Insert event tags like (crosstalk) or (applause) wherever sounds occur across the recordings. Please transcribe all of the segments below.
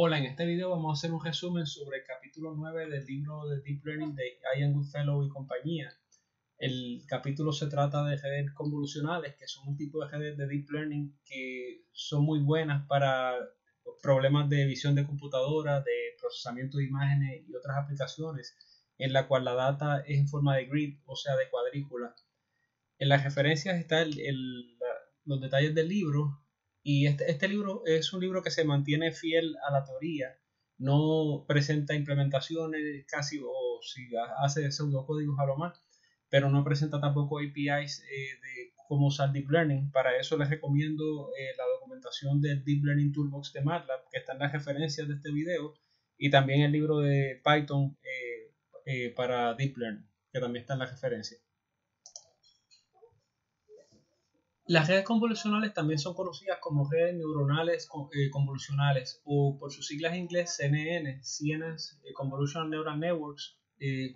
Hola, en este video vamos a hacer un resumen sobre el capítulo 9 del libro de Deep Learning de Ian Goodfellow y compañía. El capítulo se trata de redes convolucionales, que son un tipo de redes de Deep Learning que son muy buenas para problemas de visión de computadora, de procesamiento de imágenes y otras aplicaciones, en la cual la data es en forma de grid, o sea, de cuadrícula. En las referencias están los detalles del libro y este, este, libro es un libro que se mantiene fiel a la teoría, no presenta implementaciones casi o si hace pseudocódigos a lo más, pero no presenta tampoco APIs eh, de cómo usar Deep Learning. Para eso les recomiendo eh, la documentación del Deep Learning Toolbox de MATLAB, que está en las referencias de este video, y también el libro de Python eh, para Deep Learning, que también está en las referencias. Las redes convolucionales también son conocidas como redes neuronales eh, convolucionales o por sus siglas en inglés CNN, CNS eh, Convolutional Neural Networks. Eh.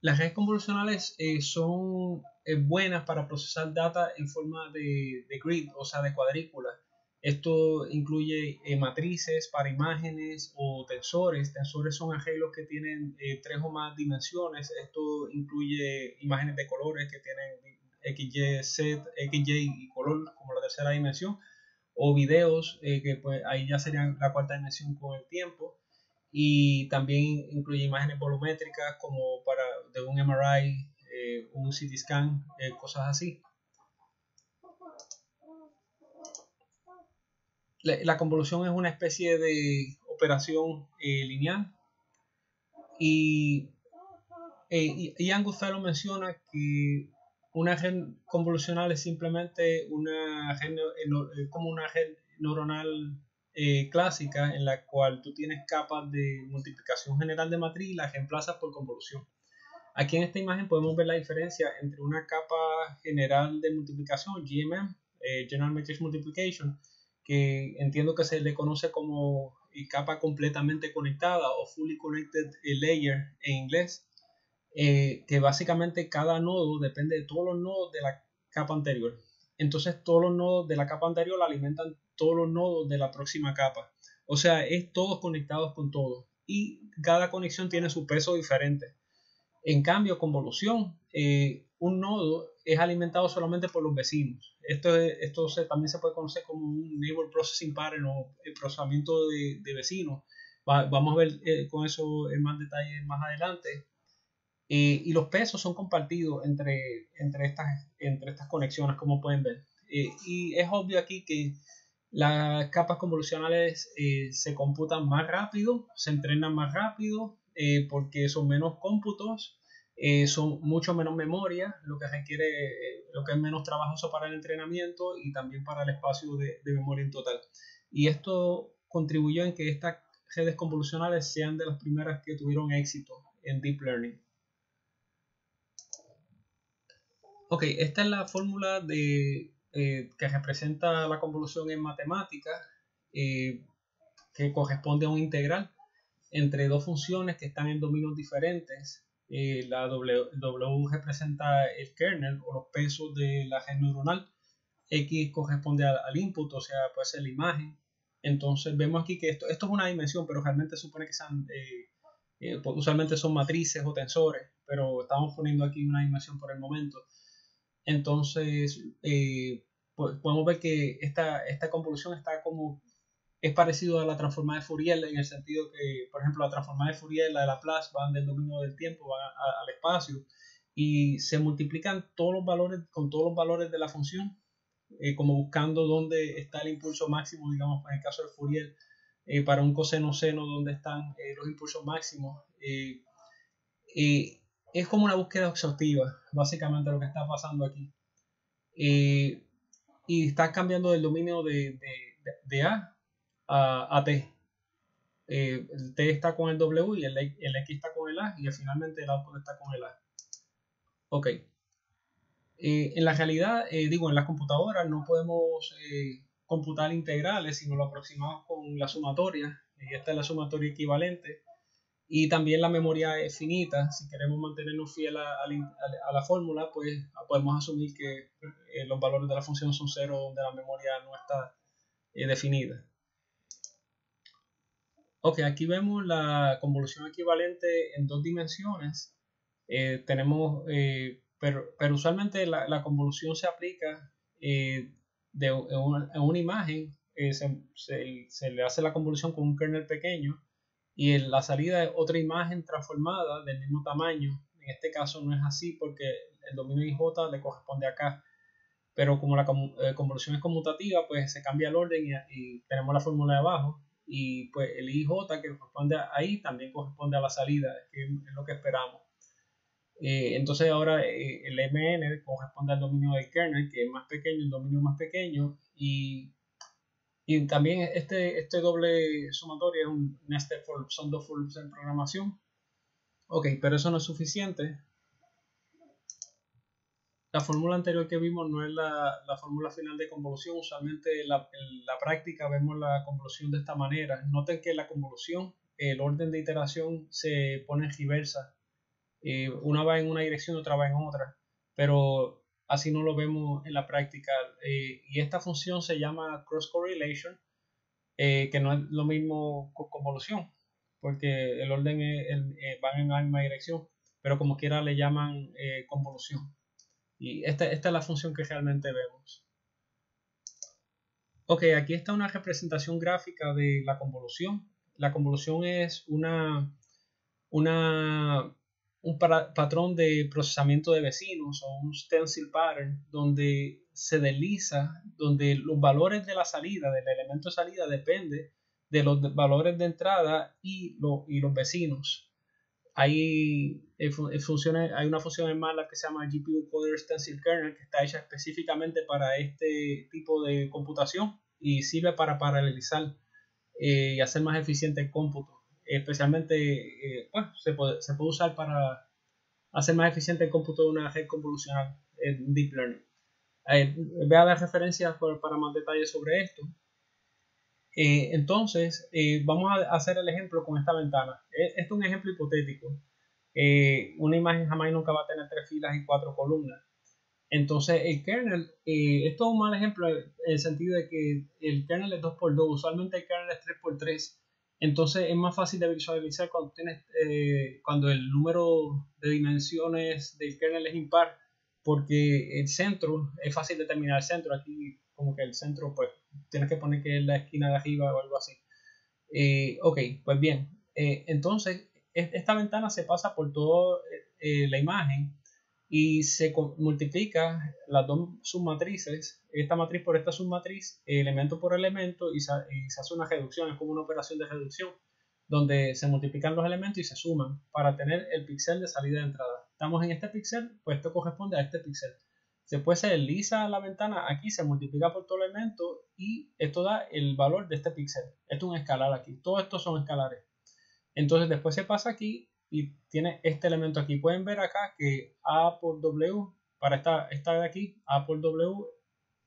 las redes convolucionales son buenas para procesar data en forma de, grid, o sea, de cuadrícula. Esto incluye eh, matrices para imágenes o tensores. Tensores son arreglos que tienen eh, tres o más dimensiones. Esto incluye imágenes de colores que tienen XY, Z, XY y color como la tercera dimensión. O videos eh, que pues ahí ya serían la cuarta dimensión con el tiempo. Y también incluye imágenes volumétricas como para de un MRI, un CT scan, cosas así. La, convolución es una especie de operación eh, lineal y, eh, Ian menciona que una red convolucional es simplemente una red, eh, como una red neuronal eh, clásica en la cual tú tienes capas de multiplicación general de matriz y las reemplazas por convolución. Aquí en esta imagen podemos ver la diferencia entre una capa general de multiplicación, GMM, General Matrix Multiplication, que entiendo que se le conoce como capa completamente conectada o fully connected layer en inglés, eh, que básicamente cada nodo depende de todos los nodos de la capa anterior. Entonces todos los nodos de la capa anterior alimentan todos los nodos de la próxima capa. O sea, es todos conectados con todos. Y cada conexión tiene su peso diferente. En cambio, convolución, eh, un nodo es alimentado solamente por los vecinos. Esto, esto también se puede conocer como un Neighbor Processing Pattern o el procesamiento de, vecinos. vamos a ver eh, con eso en más detalle más adelante. Eh, y los pesos son compartidos entre, entre, estas, entre estas conexiones, como pueden ver. Eh, y es obvio aquí que las capas convolucionales se computan más rápido, se entrenan más rápido, porque son menos cómputos eh, son mucho menos memoria, lo que requiere, eh, lo que es menos trabajoso para el entrenamiento y también para el espacio de, memoria en total. Y esto contribuyó en que estas redes convolucionales sean de las primeras que tuvieron éxito en Deep Learning. Ok, esta es la fórmula de, eh, que representa la convolución en matemáticas, que corresponde a un integral entre dos funciones que están en dominios diferentes eh, la w, representa el kernel o los pesos de la red neuronal, X corresponde al, input, o sea, puede ser la imagen. Entonces vemos aquí que esto, esto es una dimensión, pero realmente supone que sean, eh, eh, pues, usualmente son matrices o tensores, pero estamos poniendo aquí una dimensión por el momento. Entonces pues, podemos ver que esta, esta convolución está como es parecido a la transformada de Fourier en el sentido que, por ejemplo, la transformada de Fourier, la de Laplace, van del dominio del tiempo, van al espacio y se multiplican todos los valores con todos los valores de la función, eh, como buscando dónde está el impulso máximo, digamos, en el caso de Fourier, eh, para un coseno-seno, dónde están eh, los impulsos máximos. es como una búsqueda exhaustiva, básicamente lo que está pasando aquí. y está cambiando del dominio de, de, de A a, T. Eh, el T está con el W y el, el, X está con el A y finalmente el output está con el A. Ok. Eh, en la realidad, eh, digo, en las computadoras no podemos computar integrales, sino lo aproximamos con la sumatoria. Y esta es la sumatoria equivalente. Y también la memoria es finita. Si queremos mantenernos fiel a, la fórmula, pues podemos asumir que eh, los valores de la función son cero donde la memoria no está eh, definida. Ok, aquí vemos la convolución equivalente en dos dimensiones. Eh, tenemos, pero, pero, usualmente la, convolución se aplica de, en, una, imagen, se, se le hace la convolución con un kernel pequeño y en la salida es otra imagen transformada del mismo tamaño. En este caso no es así porque el dominio IJ le corresponde acá. Pero como la eh, convolución es conmutativa, pues se cambia el orden y, tenemos la fórmula de abajo. Y pues el IJ que corresponde ahí también corresponde a la salida, que es lo que esperamos. Eh, entonces ahora eh, el MN corresponde al dominio del kernel, que es más pequeño, un dominio más pequeño, y y también este, este doble sumatorio es un nested for, son dos forms en programación. Ok, pero eso no es suficiente. La fórmula anterior que vimos no es la, la fórmula final de convolución. Usualmente en la, práctica vemos la convolución de esta manera. Noten que la convolución, el orden de iteración se pone en reversa. Eh, una va en una dirección, otra va en otra. Pero así no lo vemos en la práctica. Eh, y esta función se llama cross correlation, eh, que no es lo mismo con convolución, porque el orden es, eh, van en la misma dirección, pero como quiera le llaman convolución. Y esta, esta es la función que realmente vemos. Ok, aquí está una representación gráfica de la convolución. La convolución es una, una un patrón de procesamiento de vecinos o un stencil pattern donde se desliza, donde los valores de la salida, del elemento de salida, depende de los valores de entrada y, y los vecinos. Hay, eh, eh, funciones, hay una función en MATLAB que se llama GPU Coder Stencil Kernel que está hecha específicamente para este tipo de computación y sirve para paralelizar eh, y hacer más eficiente el cómputo especialmente eh, bueno, se, puede, se puede usar para hacer más eficiente el cómputo de una red convolucional en Deep Learning. Eh, vea las referencias para más detalles sobre esto. Eh, entonces, eh, vamos a hacer el ejemplo con esta ventana. Este es un ejemplo hipotético. una imagen jamás nunca va a tener tres filas y cuatro columnas. Entonces, el kernel, esto es un mal ejemplo en el sentido de que el kernel es 2x2. Usualmente el kernel es 3x3 entonces es más fácil de visualizar cuando, tienes, cuando el número de dimensiones del kernel es impar, porque el centro es fácil determinar el centro. Aquí como que el centro, pues tienes que poner que es la esquina de arriba o algo así. Eh, ok, pues bien. Eh, entonces, esta ventana se pasa por toda la imagen y se multiplica las dos submatrices, esta matriz por esta submatriz, elemento por elemento y se, hace una reducción, es como una operación de reducción donde se multiplican los elementos y se suman para tener el píxel de salida de entrada. Estamos en este píxel, pues esto corresponde a este píxel. Después se desliza la ventana aquí, se multiplica por todo elemento y esto da el valor de este píxel. Esto es un escalar aquí, todos estos son escalares. Entonces después se pasa aquí y tiene este elemento aquí. Pueden ver acá que A por W, para esta, esta de aquí, A por W,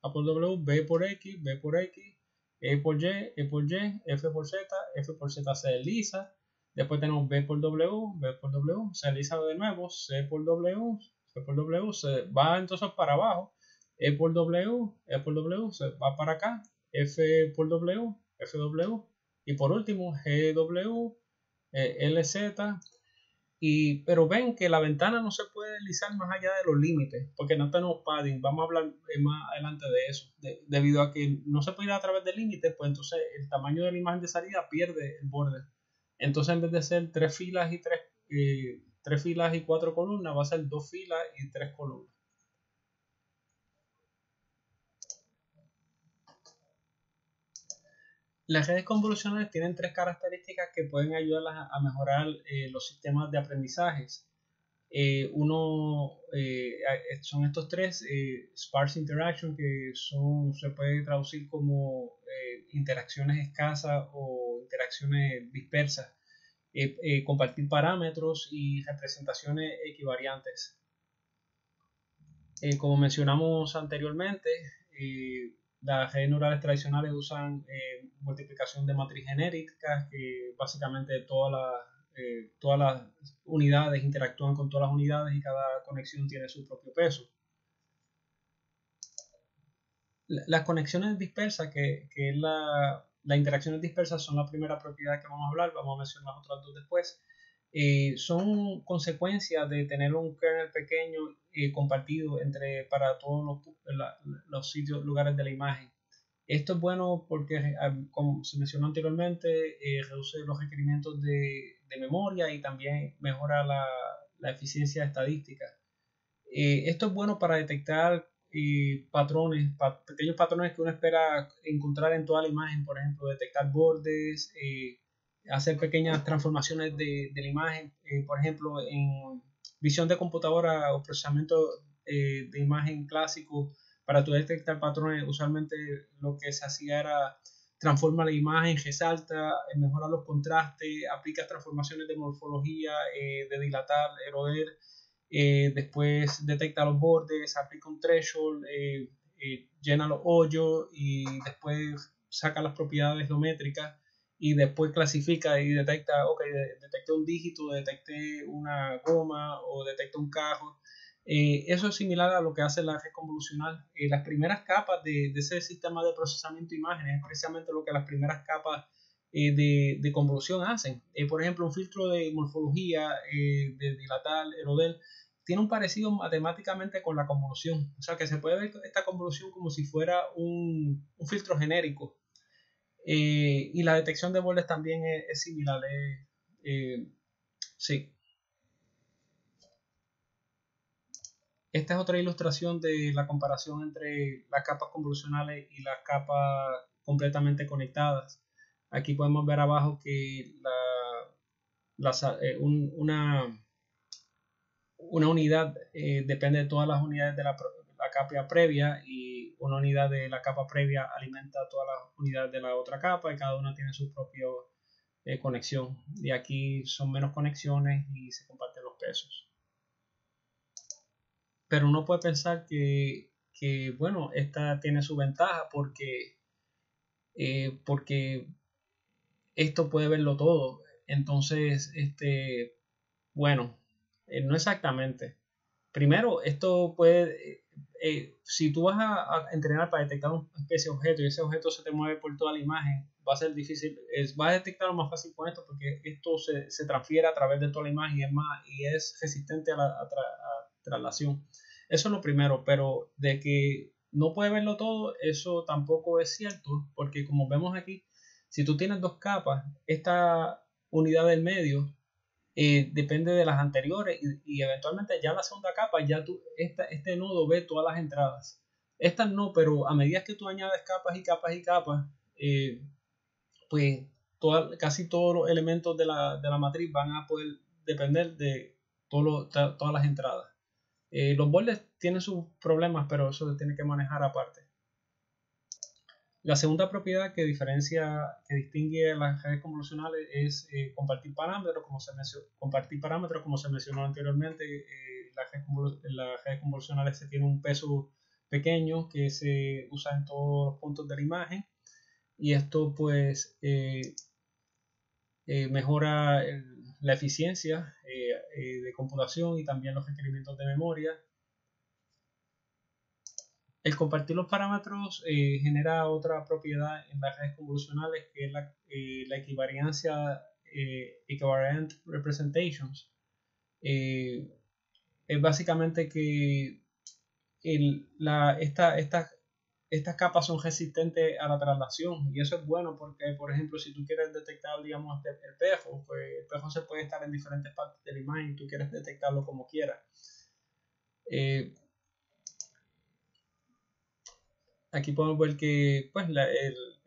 A por W, B por X, B por X, E por Y, E por Y, F por Z, F por Z se desliza. Después tenemos B por W, B por W, se desliza de nuevo, C por W, C por W, se va entonces para abajo. E por W, E por W, se va para acá, F por W, F W, y por último GW, eh, LZ, y, pero ven que la ventana no se puede deslizar más allá de los límites, porque no tenemos padding. Vamos a hablar más adelante de eso. debido a que no se puede ir a través del límite, pues entonces el tamaño de la imagen de salida pierde el borde. Entonces en vez de ser tres filas y tres, eh, tres filas y cuatro columnas, va a ser dos filas y tres columnas. Las redes convolucionales tienen tres características que pueden ayudarlas a mejorar eh, los sistemas de aprendizajes. Eh, uno eh, son estos tres, sparse interaction, que son, se puede traducir como interacciones escasas o interacciones dispersas. Compartir parámetros y representaciones equivariantes. como mencionamos anteriormente, las redes neurales tradicionales usan eh, multiplicación de matriz genérica, que básicamente todas las todas las unidades interactúan con todas las unidades y cada conexión tiene su propio peso. Las conexiones dispersas, que, que es la, las interacciones dispersas, son la primera propiedad que vamos a hablar, vamos a mencionar las otras dos después. Eh, son consecuencias de tener un kernel pequeño y compartido entre, para todos los, los, sitios, lugares de la imagen. Esto es bueno porque, ah, como se mencionó anteriormente, eh, reduce los requerimientos de, de, memoria y también mejora la, la eficiencia estadística. Eh, esto es bueno para detectar patrones, pequeños patrones que uno espera encontrar en toda la imagen, por ejemplo, detectar bordes, hacer pequeñas transformaciones de, de la imagen, eh, por ejemplo, en visión de computadora o procesamiento eh, de imagen clásico, para detectar patrones, usualmente lo que se hacía era transforma la imagen, resalta, eh, mejora los contrastes, aplica transformaciones de morfología, de dilatar, eroder, después detecta los bordes, aplica un threshold, llena los hoyos y después saca las propiedades geométricas y después clasifica y detecta, ok, detecté un dígito, detecté una goma o detecté un cajo. Eh, eso es similar a lo que hace la red convolucional. Eh, las primeras capas de, de, ese sistema de procesamiento de imágenes es precisamente lo que las primeras capas eh, de, de, convolución hacen. por ejemplo, un filtro de morfología, de dilatar, erodel, tiene un parecido matemáticamente con la convolución. O sea que se puede ver esta convolución como si fuera un, un filtro genérico eh, y la detección de bordes también es, similar. Eh, eh, sí. Esta es otra ilustración de la comparación entre las capas convolucionales y las capas completamente conectadas. Aquí podemos ver abajo que la, una, una unidad depende de todas las unidades de la, la capa previa y una unidad de la capa previa alimenta todas las unidades de la otra capa y cada una tiene su propia eh, conexión. Y aquí son menos conexiones y se comparten los pesos. Pero uno puede pensar que, que bueno, esta tiene su ventaja porque, eh, porque esto puede verlo todo. Entonces, este, bueno, eh, no exactamente. Primero, esto puede, eh, si tú vas a, entrenar para detectar una especie de objeto y ese objeto se te mueve por toda la imagen, va a ser difícil, es, vas a detectarlo más fácil con esto porque esto se, se, transfiere a través de toda la imagen y es, más, y es resistente a la traslación. Eso es lo primero, pero de que no puede verlo todo, eso tampoco es cierto, porque como vemos aquí, si tú tienes dos capas, esta unidad del medio eh, depende de las anteriores y, eventualmente ya la segunda capa, ya tú, este nodo ve todas las entradas. Estas no, pero a medida que tú añades capas y capas y capas, eh, pues casi todos los elementos de la, de la, matriz van a poder depender de todas las entradas. Eh, los bordes tienen sus problemas, pero eso se tiene que manejar aparte. La segunda propiedad que diferencia, que distingue las redes convolucionales es eh, compartir parámetros, como se mencionó, compartir parámetros, como se mencionó anteriormente. Eh, las redes convolucionales se tiene un peso pequeño que se usa en todos los puntos de la imagen y esto pues eh, mejora la eficiencia de computación y también los requerimientos de memoria el compartir los parámetros eh, genera otra propiedad en las redes convolucionales que es la, eh, la equivalencia eh, equivalent representations. es básicamente que la, esta, estas capas son resistentes a la traslación y eso es bueno porque, por ejemplo, si tú quieres detectar, digamos, el, el pejo, pues el pejo se puede estar en diferentes partes de la imagen y tú quieres detectarlo como quieras. Aquí podemos ver que pues,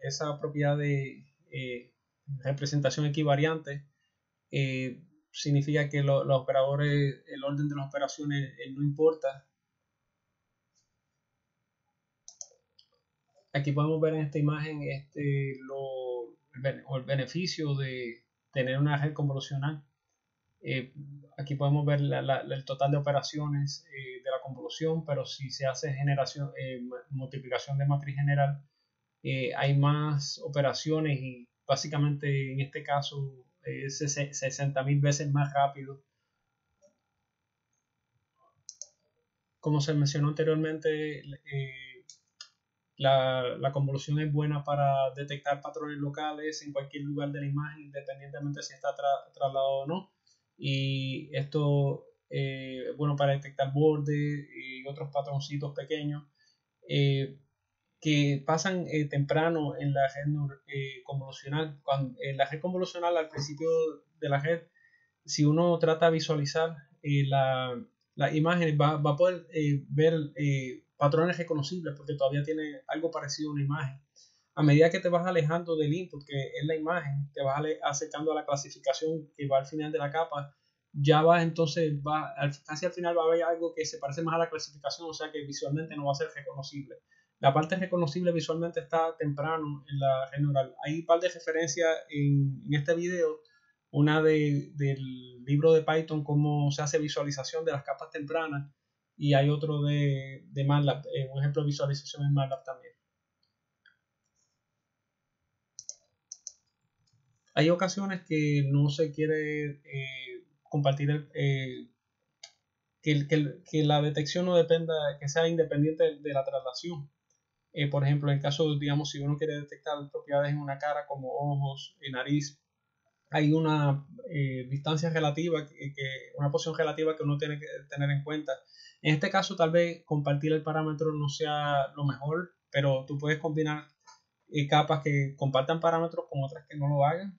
esa propiedad de eh, representación equivariante eh, significa que los operadores, el orden de las operaciones eh, no importa. Aquí podemos ver en esta imagen este, lo, el, beneficio de tener una red convolucional. aquí podemos ver el total de operaciones convolución, pero si se hace generación, eh, multiplicación de matriz general, eh, hay más operaciones y básicamente en este caso es 60.000 veces más rápido. Como se mencionó anteriormente, eh, la, la, convolución es buena para detectar patrones locales en cualquier lugar de la imagen, independientemente si está trasladado o no. Y esto eh, es bueno para detectar bordes y otros patroncitos pequeños. Eh, que pasan eh, temprano en la red eh, convolucional. Cuando, en la red convolucional, al principio de la red, si uno trata de visualizar eh, la, las imágenes, va, va, a poder ver patrones reconocibles porque todavía tiene algo parecido a una imagen. A medida que te vas alejando del input, que es la imagen, te vas acercando a la clasificación que va al final de la capa, ya va entonces, va, casi al final va a haber algo que se parece más a la clasificación, o sea que visualmente no va a ser reconocible. La parte reconocible visualmente está temprano en la general. Hay un par de referencias en, este video. Una del libro de Python, cómo se hace visualización de las capas tempranas. Y hay otro de, de MATLAB, eh, un ejemplo de visualización en MATLAB también. Hay ocasiones que no se quiere eh, compartir el, eh, que, que, la detección no dependa, que sea independiente de la traslación. Eh, por ejemplo, en el caso, digamos, si uno quiere detectar propiedades en una cara como ojos, y nariz, hay una eh, distancia relativa, que, una posición relativa que uno tiene que tener en cuenta. En este caso, tal vez compartir el parámetro no sea lo mejor, pero tú puedes combinar eh, capas que compartan parámetros con otras que no lo hagan.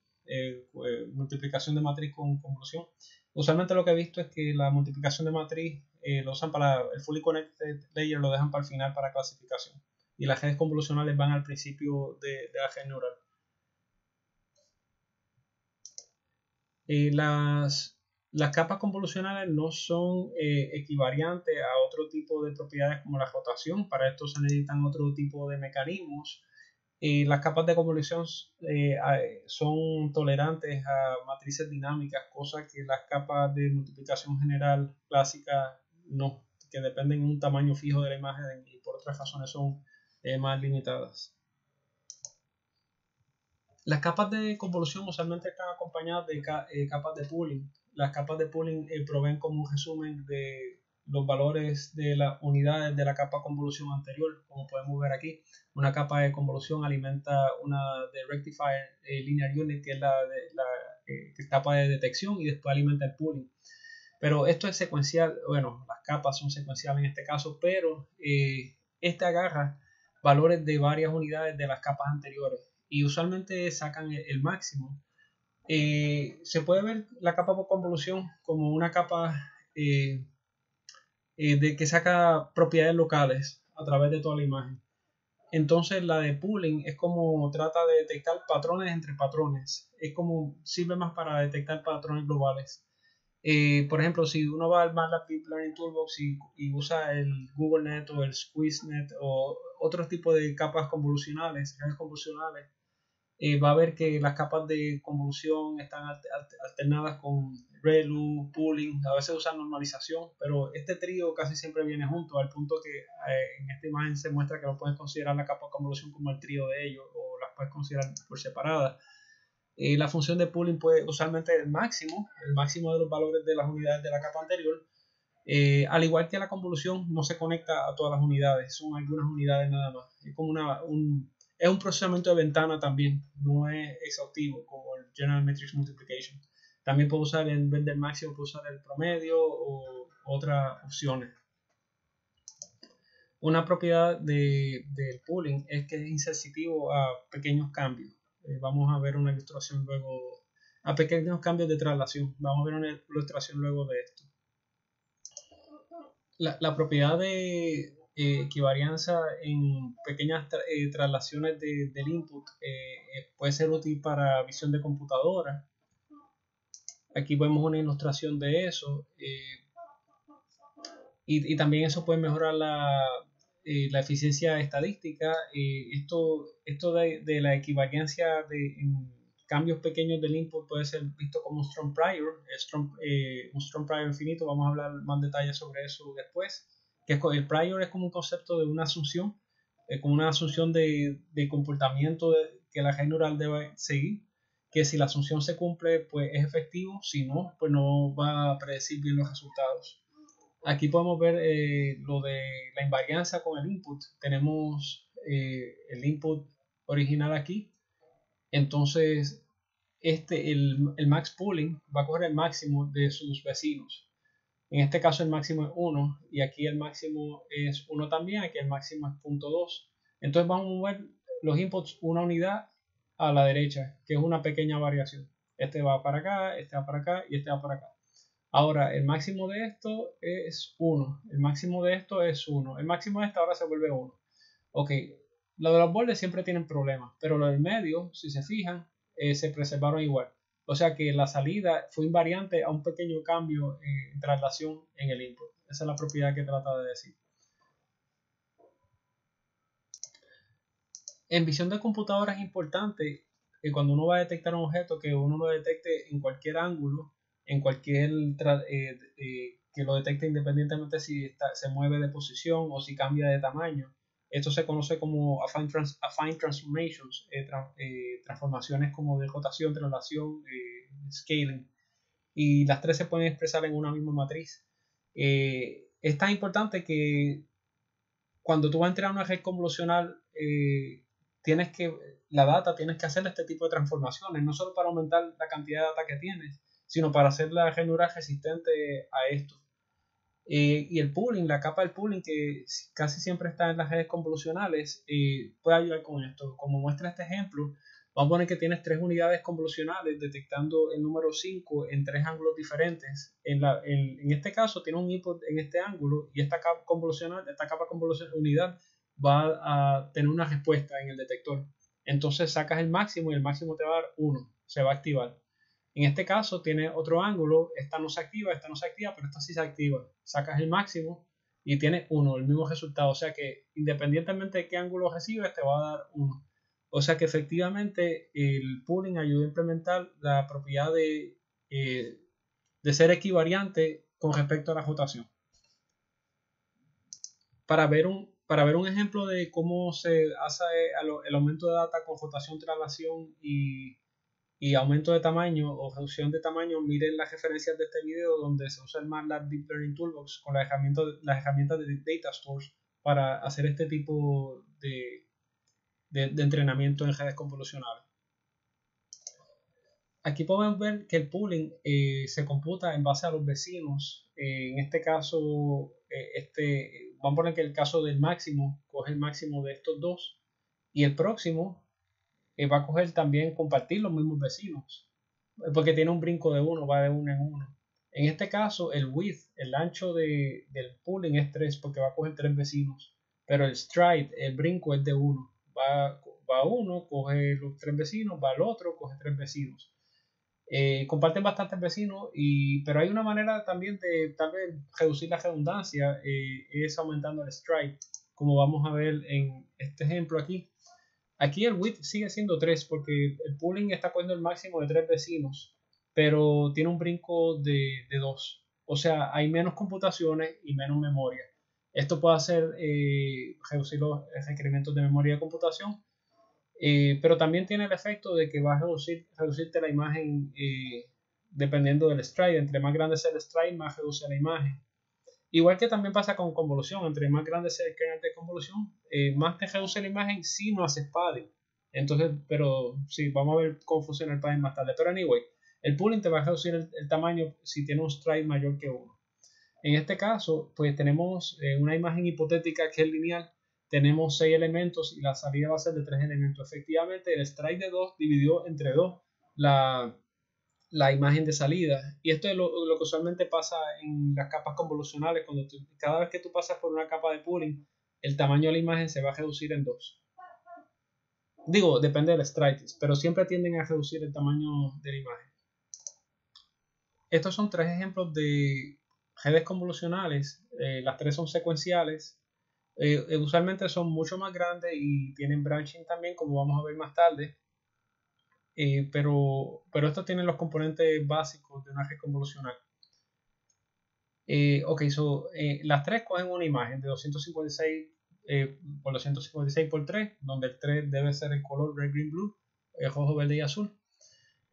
Pues, multiplicación de matriz con convolución. Usualmente lo que he visto es que la multiplicación de matriz lo usan para el fully connected layer, lo dejan para el final para clasificación y las redes convolucionales van al principio de, la red neural. Eh, las, las, capas convolucionales no son eh, equivariantes a otro tipo de propiedades como la rotación, para esto se necesitan otro tipo de mecanismos. Eh, las capas de convolución son tolerantes a matrices dinámicas, cosa que las capas de multiplicación general clásica no, que dependen de un tamaño fijo de la imagen y por otras razones son eh, más limitadas. Las capas de convolución usualmente están acompañadas de eh, capas de pooling. Las capas de pooling eh, proveen como un resumen de los valores de las unidades de la capa convolución anterior, como podemos ver aquí. Una capa de convolución alimenta una de rectifier linear unit, que es la, de, la capa de detección, y después alimenta el pooling. Pero esto es secuencial, bueno, las capas son secuenciales en este caso, pero este agarra valores de varias unidades de las capas anteriores y usualmente sacan el, máximo. Eh, se puede ver la capa por convolución como una capa eh, eh, de que saca propiedades locales a través de toda la imagen. Entonces la de pooling es como trata de detectar patrones entre patrones. Es como sirve más para detectar patrones globales. por ejemplo, si uno va al MATLAB Deep Learning Toolbox y, y, usa el GoogleNet o el SqueezeNet o otros tipos de capas convolucionales, redes convolucionales, eh, va a ver que las capas de convolución están alternadas con ReLU, pooling, a veces usan normalización, pero este trío casi siempre viene junto, al punto que eh, en esta imagen se muestra que lo puedes considerar la capa de convolución como el trío de ellos, o las puedes considerar por separada. Eh, la función de pooling puede usualmente el máximo, el máximo de los valores de las unidades de la capa anterior, eh, al igual que la convolución, no se conecta a todas las unidades, son algunas unidades nada más. Es como una, un, es un procesamiento de ventana también, no es exhaustivo como el General Matrix Multiplication. También puedo usar en vez del máximo, puedo usar el promedio o otras opciones. Una propiedad del pooling es que es insensitivo a pequeños cambios. Eh, vamos a ver una ilustración luego, a pequeños cambios de traslación. Vamos a ver una ilustración luego de esto la, propiedad de eh, equivarianza en pequeñas eh, traslaciones del input eh, puede ser útil para visión de computadora. Aquí vemos una ilustración de eso. Y, también eso puede mejorar la, eficiencia estadística. esto esto de, la equivalencia de, cambios pequeños del input puede ser visto como un strong prior, eh, un strong prior infinito, vamos a hablar más detalles sobre eso después, que el prior es como un concepto de una asunción, como una asunción de, comportamiento que la red neural debe seguir, que si la asunción se cumple, pues es efectivo, si no, pues no va a predecir bien los resultados. Aquí podemos ver eh, lo de la invarianza con el input. Tenemos eh, el input original aquí. Entonces, este, el, el, max pooling va a coger el máximo de sus vecinos. En este caso el máximo es 1 y aquí el máximo es 1 también, aquí el máximo es 0.2. Entonces vamos a mover los inputs una unidad a la derecha, que es una pequeña variación. Este va para acá, este va para acá y este va para acá. Ahora, el máximo de esto es 1. El máximo de esto es 1. El máximo de esta ahora se vuelve 1. Ok, lo de los bordes siempre tienen problemas, pero lo del medio, si se fijan, eh, se preservaron igual. O sea que la salida fue invariante a un pequeño cambio en traslación en el input. Esa es la propiedad que trata de decir. En visión de computadora es importante que cuando uno va a detectar un objeto, que uno lo detecte en cualquier ángulo, en cualquier eh, eh, que lo detecte independientemente si se mueve de posición o si cambia de tamaño. Esto se conoce como affine, affine transformations, eh, transformaciones como de rotación, traslación, scaling. Y las tres se pueden expresar en una misma matriz. es tan importante que cuando tú vas a entrar a una red convolucional, tienes que, la data, tienes que hacer este tipo de transformaciones, no solo para aumentar la cantidad de data que tienes, sino para hacer la red resistente a esto. Eh, y el pooling, la capa del pooling que casi siempre está en las redes convolucionales, eh, puede ayudar con esto. Como muestra este ejemplo, vamos a poner que tienes tres unidades convolucionales detectando el número 5 en tres ángulos diferentes. En, la, en, este caso tiene un input en este ángulo y esta capa convolucional, esta capa convolucional unidad va a tener una respuesta en el detector. Entonces sacas el máximo y el máximo te va a dar 1, se va a activar. En este caso tiene otro ángulo, esta no se activa, esta no se activa, pero esta sí se activa. Sacas el máximo y tiene 1, el mismo resultado. O sea que independientemente de qué ángulo recibes, te va a dar 1. O sea que efectivamente el pooling ayuda a implementar la propiedad de, eh, de ser equivariante con respecto a la rotación. Para ver un, para ver un ejemplo de cómo se hace el aumento de data con rotación, traslación y, aumento de tamaño o reducción de tamaño, miren las referencias de este video donde se usa el MATLAB Deep Learning Toolbox con las herramientas, las herramientas de Data Stores para hacer este tipo de, entrenamiento en redes convolucionales. Aquí podemos ver que el pooling eh, se computa en base a los vecinos. Eh, en este caso, eh, este, vamos a poner que el caso del máximo coge el máximo de estos dos y el próximo eh, va a coger también compartir los mismos vecinos eh, porque tiene un brinco de uno, va de uno en uno. En este caso el width, el ancho de, del pooling es 3 porque va a coger tres vecinos, pero el stride, el brinco es de uno, va, va uno, coge los tres vecinos, va al otro, coge tres vecinos. Eh, comparten bastantes vecinos, y, pero hay una manera también de tal reducir la redundancia, eh, es aumentando el strike, como vamos a ver en este ejemplo aquí. Aquí el width sigue siendo 3 porque el pooling está poniendo el máximo de 3 vecinos, pero tiene un brinco de, de 2. O sea, hay menos computaciones y menos memoria. Esto puede hacer eh, reducir los requerimientos de memoria de computación eh, pero también tiene el efecto de que va a reducir, reducirte la imagen eh, dependiendo del stride. Entre más grande sea el stride, más reduce la imagen. Igual que también pasa con convolución. Entre más grande sea el kernel de convolución, eh, más te reduce la imagen si no haces padding. Entonces, pero sí, vamos a ver cómo funciona el padding más tarde. Pero anyway, el pooling te va a reducir el, el tamaño si tiene un stride mayor que uno. En este caso, pues tenemos una imagen hipotética que es lineal tenemos 6 elementos y la salida va a ser de 3 elementos. Efectivamente, el strike de 2 dividió entre 2 la, la, imagen de salida. Y esto es lo, que usualmente pasa en las capas convolucionales. Cuando cada vez que tú pasas por una capa de pooling, el tamaño de la imagen se va a reducir en 2. Digo, depende del strike, pero siempre tienden a reducir el tamaño de la imagen. Estos son tres ejemplos de redes convolucionales. Eh, las tres son secuenciales eh, eh, usualmente son mucho más grandes y tienen branching también, como vamos a ver más tarde. Eh, pero, pero estos tienen los componentes básicos de una red convolucional. ok, so, las tres cogen una imagen de 256 por 256 por 3, donde el 3 debe ser el color red, green, blue, rojo, verde y azul.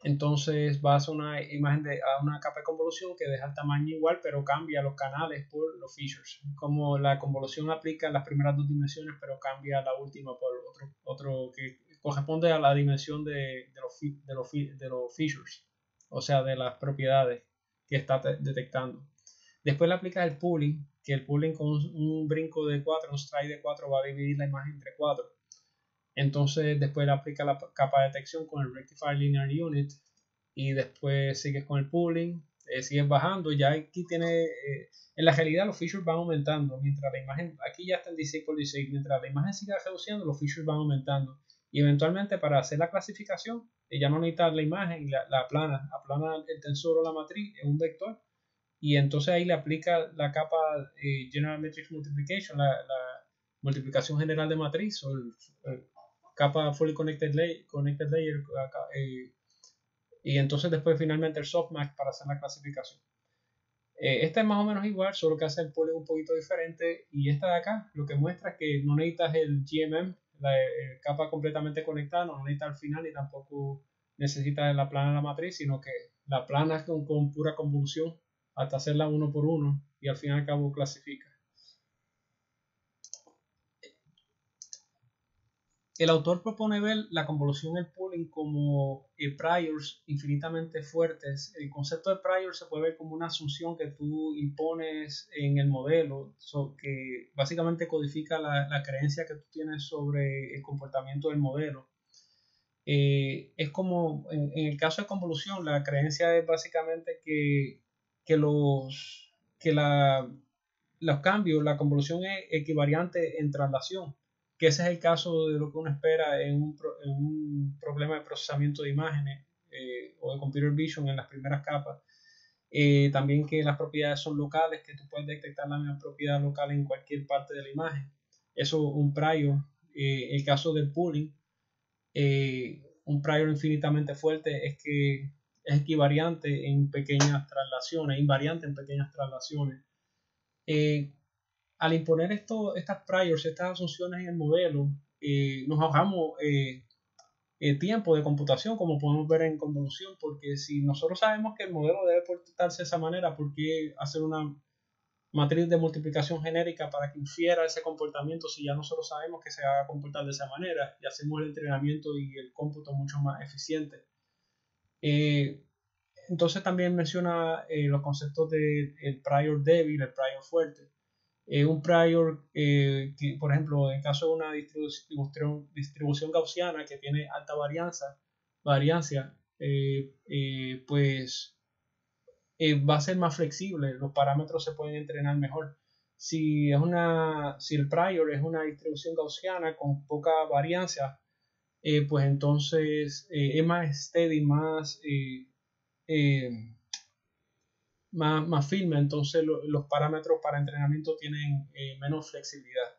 Entonces vas a una imagen de a una capa de convolución que deja el tamaño igual, pero cambia los canales por los features. Como la convolución aplica las primeras dos dimensiones, pero cambia la última por otro, otro que corresponde a la dimensión de, los, de, los, de los features, o sea, de las propiedades que está detectando. Después le aplicas el pooling, que el pooling con un, brinco de 4, un stride de 4 va a dividir la imagen entre 4 entonces después le aplica la capa de detección con el Rectifier Linear Unit y después sigues con el pooling, eh, sigues bajando. Ya aquí tiene, eh, en la realidad los features van aumentando. Mientras la imagen, aquí ya está en 16 por 16, mientras la imagen siga reduciendo, los features van aumentando. Y eventualmente para hacer la clasificación, eh, ya no necesitas la imagen la, la plana, aplana el tensor o la matriz en un vector. Y entonces ahí le aplica la capa General Matrix Multiplication, la, multiplicación general de matriz o el capa fully connected, connected layer eh, y entonces después finalmente el softmax para hacer la clasificación. Eh, esta es más o menos igual, solo que hace el poly un poquito diferente y esta de acá lo que muestra es que no necesitas el GMM, la eh, capa completamente conectada, no necesitas al final y tampoco necesitas la plana de la matriz, sino que la plana con, con pura convolución hasta hacerla uno por uno y al fin y al cabo clasifica. El autor propone ver la convolución y el pooling como eh, priors infinitamente fuertes. El concepto de prior se puede ver como una asunción que tú impones en el modelo, que básicamente codifica la, creencia que tú tienes sobre el comportamiento del modelo. Eh, es como en, el caso de convolución, la creencia es básicamente que, los, que los cambios, la convolución es equivariante en traslación que ese es el caso de lo que uno espera en un, problema de procesamiento de imágenes eh, o de computer vision en las primeras capas. Eh, también que las propiedades son locales, que tú puedes detectar la misma propiedad local en cualquier parte de la imagen. Eso un prior. Eh, el caso del pooling, un prior infinitamente fuerte es que es equivariante en pequeñas traslaciones, invariante en pequeñas traslaciones al imponer esto, estas priors, estas asunciones en el modelo, eh, nos ahorramos eh, eh, tiempo de computación, como podemos ver en convolución, porque si nosotros sabemos que el modelo debe portarse de esa manera, ¿por qué hacer una matriz de multiplicación genérica para que infiera ese comportamiento si ya nosotros sabemos que se va a comportar de esa manera y hacemos el entrenamiento y el cómputo mucho más eficiente? entonces también menciona los conceptos del prior débil, el prior fuerte eh, un prior eh, que, por ejemplo, en caso de una distribución, distribución gaussiana que tiene alta varianza, variancia, eh, pues va a ser más flexible, los parámetros se pueden entrenar mejor. Si, es una, si el prior es una distribución gaussiana con poca varianza, pues entonces es más steady, más más, más firme, entonces los parámetros para entrenamiento tienen eh, menos flexibilidad.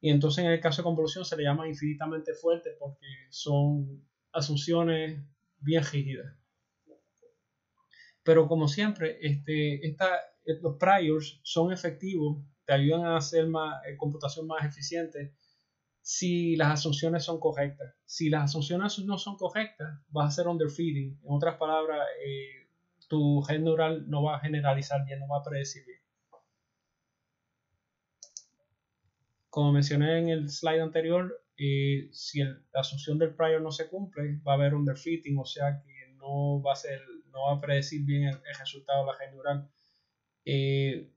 Y entonces en el caso de convolución se le llama infinitamente fuerte porque son asunciones bien rígidas. Pero como siempre, este, esta, los priors son efectivos, te ayudan a hacer más, eh, computación más eficiente si las asunciones son correctas. Si las asunciones no son correctas, va a ser underfeeding. En otras palabras, eh, tu red neural no va a generalizar bien, no va a predecir bien. Como mencioné en el slide anterior, eh, si la asunción del prior no se cumple, va a haber underfitting, o sea que no va a ser, no va a predecir bien el, resultado de la red neural. Eh,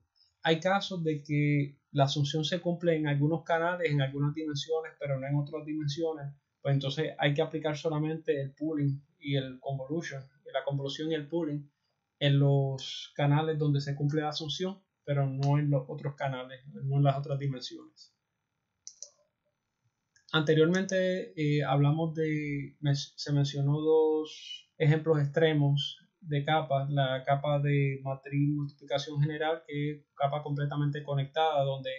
hay casos de que la asunción se cumple en algunos canales, en algunas dimensiones, pero no en otras dimensiones. Pues entonces hay que aplicar solamente el pooling y el convolution, la convolución y el pooling en los canales donde se cumple la asunción, pero no en los otros canales, no en las otras dimensiones. Anteriormente eh, hablamos de, se mencionó dos ejemplos extremos de capas, la capa de matriz multiplicación general, que es capa completamente conectada, donde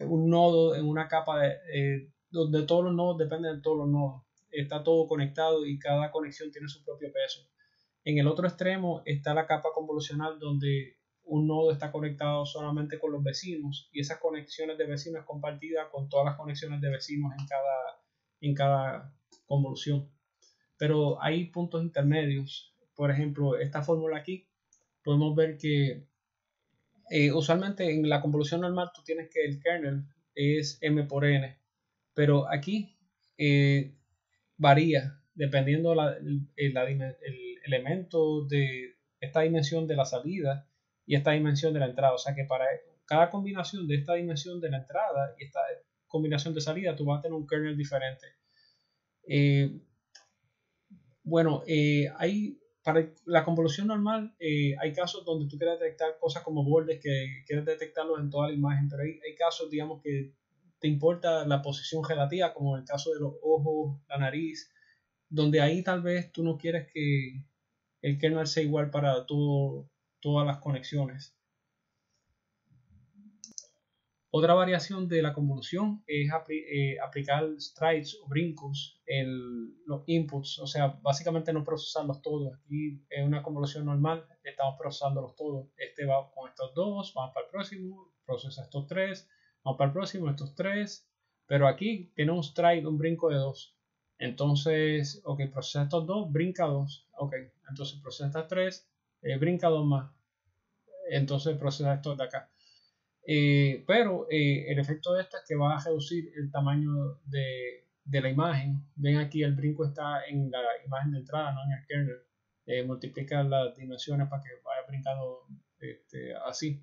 un nodo en una capa de, eh, donde todos los nodos dependen de todos los nodos, está todo conectado y cada conexión tiene su propio peso. En el otro extremo está la capa convolucional donde un nodo está conectado solamente con los vecinos y esas conexiones de vecinos es compartida con todas las conexiones de vecinos en cada, en cada convolución. pero hay puntos intermedios. Por ejemplo, esta fórmula aquí, podemos ver que eh, usualmente en la convolución normal tú tienes que el kernel es m por n, pero aquí eh, varía dependiendo la, el, el, elemento de esta dimensión de la salida y esta dimensión de la entrada. O sea que para cada combinación de esta dimensión de la entrada y esta combinación de salida, tú vas a tener un kernel diferente. Eh, bueno, eh, hay para la convolución normal eh, hay casos donde tú quieres detectar cosas como bordes que quieres detectarlos en toda la imagen, pero hay, hay casos, digamos, que te importa la posición relativa, como el caso de los ojos, la nariz, donde ahí tal vez tú no quieres que el kernel sea igual para todas las conexiones. Otra variación de la convolución es eh, aplicar strides o brincos en los inputs, o sea, básicamente no procesarlos todos. Aquí en una convolución normal estamos procesándolos todos. Este va con estos dos, vamos para el próximo, procesa estos tres, vamos para el próximo, estos tres. Pero aquí tiene un stride, un brinco de dos. Entonces, ok, procesa estos dos, brinca dos. Ok, entonces procesa estas tres, eh, brinca dos más. Entonces procesa estos de acá. Eh, pero eh, el efecto de esto es que va a reducir el tamaño de, de, la imagen. Ven aquí el brinco está en la imagen de entrada, no en el kernel. Multiplica las dimensiones para que vaya brincando este, así.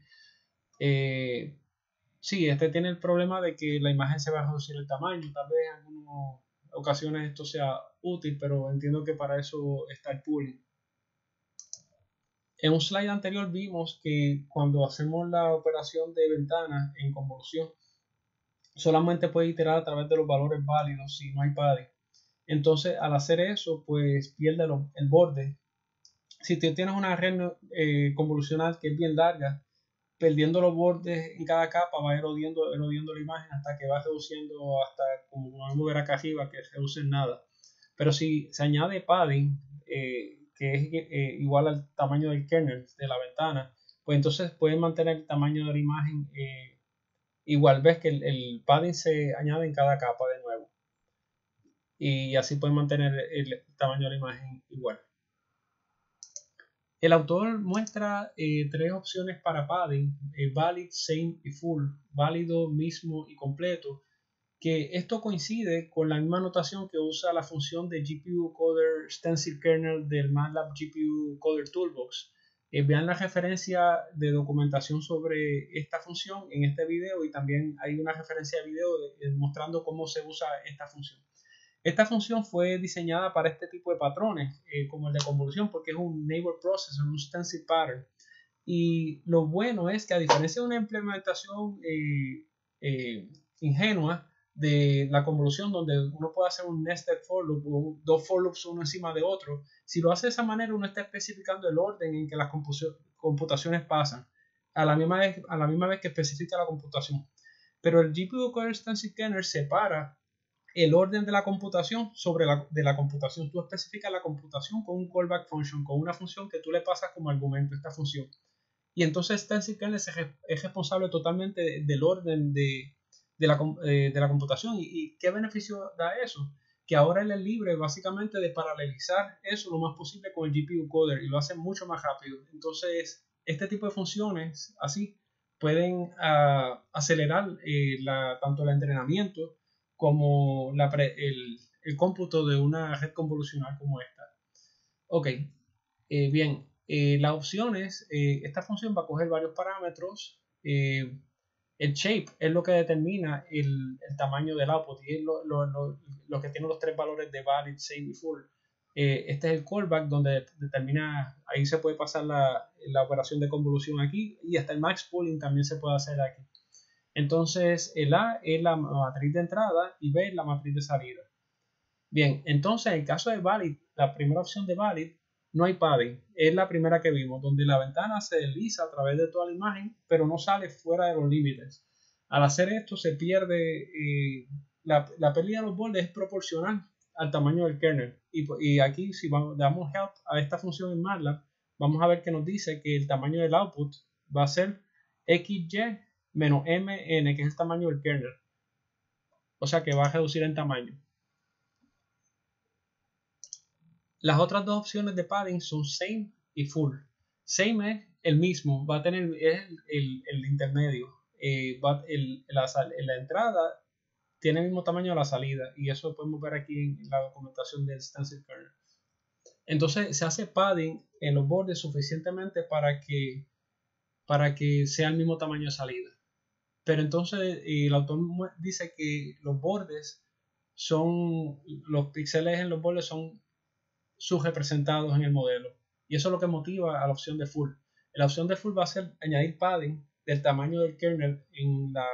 sí, este tiene el problema de que la imagen se va a reducir el tamaño. Tal vez en algunas ocasiones esto sea útil, pero entiendo que para eso está el pooling. En un slide anterior vimos que cuando hacemos la operación de ventana en convolución, solamente puede iterar a través de los valores válidos si no hay padding. Entonces, al hacer eso, pues pierde el borde. Si tú tienes una red eh, convolucional que es bien larga, perdiendo los bordes en cada capa va erodiendo, erodiendo la imagen hasta que va reduciendo hasta, como vamos a ver acá arriba, que reduce nada. Pero si se añade padding, eh, que es eh, igual al tamaño del kernel de la ventana, pues entonces pueden mantener el tamaño de la imagen eh, igual. Ves que el, padding se añade en cada capa de nuevo. Y así pueden mantener el, tamaño de la imagen igual. El autor muestra eh, tres opciones para padding, valid, same y full, válido, mismo y completo, que esto coincide con la misma notación que usa la función de GPU Coder Stencil Kernel del MATLAB GPU Coder Toolbox. Eh, vean la referencia de documentación sobre esta función en este video y también hay una referencia de video mostrando cómo se usa esta función. Esta función fue diseñada para este tipo de patrones, eh, como el de convolución, porque es un neighbor processor, un stencil pattern. Y lo bueno es que a diferencia de una implementación eh, ingenua, de la convolución donde uno puede hacer un nested for loop o dos for loops uno encima de otro. Si lo hace de esa manera, uno está especificando el orden en que las computaciones pasan a la misma vez, a la misma vez que especifica la computación. Pero el GPU Coherency Kernel separa el orden de la computación sobre la, de la computación. Tú especificas la computación con un callback function, con una función que tú le pasas como argumento a esta función. Y entonces Stencil Kernel es responsable totalmente del orden de, de la, eh, de la computación. ¿Y, qué beneficio da eso? Que ahora él es libre básicamente de paralelizar eso lo más posible con el GPU coder y lo hace mucho más rápido. Entonces, este tipo de funciones así pueden ah, acelerar eh, tanto el entrenamiento como la el, el, cómputo de una red convolucional como esta. Ok, eh, bien, las opciones, esta función va a coger varios parámetros el shape es lo que determina el, tamaño del output y es lo, que tiene los tres valores de valid, same y full. Eh, este es el callback donde determina, ahí se puede pasar la, operación de convolución aquí y hasta el max pooling también se puede hacer aquí. Entonces el A es la matriz de entrada y B es la matriz de salida. Bien, entonces en el caso de valid, la primera opción de valid no hay padding. Es la primera que vimos, donde la ventana se desliza a través de toda la imagen, pero no sale fuera de los límites. Al hacer esto se pierde, eh, la, pérdida de los bordes es proporcional al tamaño del kernel. Y, aquí si damos help a esta función en MATLAB, vamos a ver que nos dice que el tamaño del output va a ser XY menos MN, que es el tamaño del kernel. O sea que va a reducir en tamaño. Las otras dos opciones de padding son same y full. Same es el mismo, va a tener es el, intermedio. Eh, va, el, la, la, entrada tiene el mismo tamaño de la salida y eso lo podemos ver aquí en la documentación del stencil kernel. Entonces se hace padding en los bordes suficientemente para que, para que sea el mismo tamaño de salida. Pero entonces el autor dice que los bordes son, los píxeles en los bordes son subrepresentados en el modelo. Y eso es lo que motiva a la opción de full. La opción de full va a ser añadir padding del tamaño del kernel en la,